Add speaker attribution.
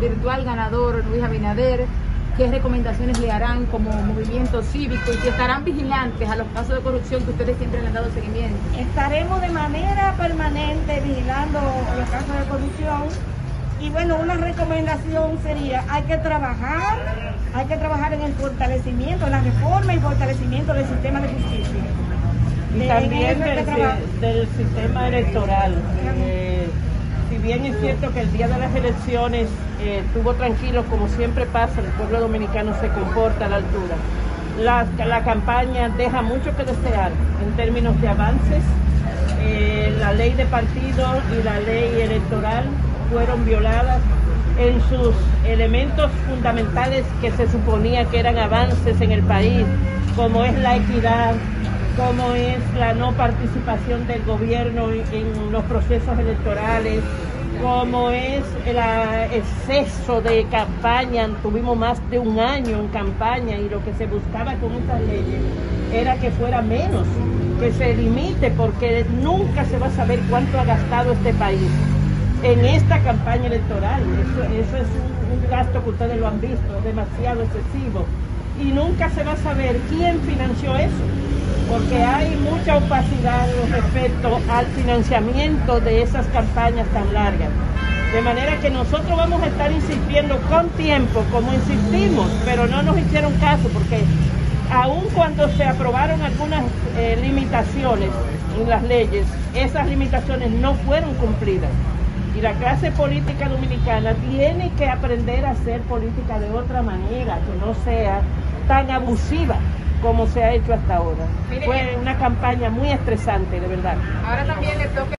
Speaker 1: virtual ganador Luis Abinader, qué recomendaciones le harán como movimiento cívico y si estarán vigilantes a los casos de corrupción que ustedes siempre le han dado seguimiento.
Speaker 2: Estaremos de manera permanente vigilando los casos de corrupción y bueno, una recomendación sería, hay que trabajar, hay que trabajar en el fortalecimiento, en la reforma y fortalecimiento del sistema de justicia.
Speaker 3: Y también del, del, sistema electoral. Eh, si bien es cierto que el día de las elecciones eh, estuvo tranquilo, como siempre pasa, el pueblo dominicano se comporta a la altura. La, la campaña deja mucho que desear en términos de avances. Eh, la ley de partidos y la ley electoral fueron violadas en sus elementos fundamentales que se suponía que eran avances en el país, como es la equidad, como es la no participación del gobierno en los procesos electorales, como es el exceso de campaña, tuvimos más de un año en campaña y lo que se buscaba con estas leyes era que fuera menos, que se limite, porque nunca se va a saber cuánto ha gastado este país en esta campaña electoral. Eso, es un, gasto que ustedes lo han visto, demasiado excesivo. Y nunca se va a saber quién financió eso, porque hay mucha opacidad respecto al financiamiento de esas campañas tan largas. De manera que nosotros vamos a estar insistiendo con tiempo, como insistimos, pero no nos hicieron caso, porque aun cuando se aprobaron algunas eh, limitaciones en las leyes, esas limitaciones no fueron cumplidas. Y la clase política dominicana tiene que aprender a hacer política de otra manera, que no sea tan abusiva como se ha hecho hasta ahora. Fue una campaña muy estresante, de verdad.
Speaker 1: Ahora también le toca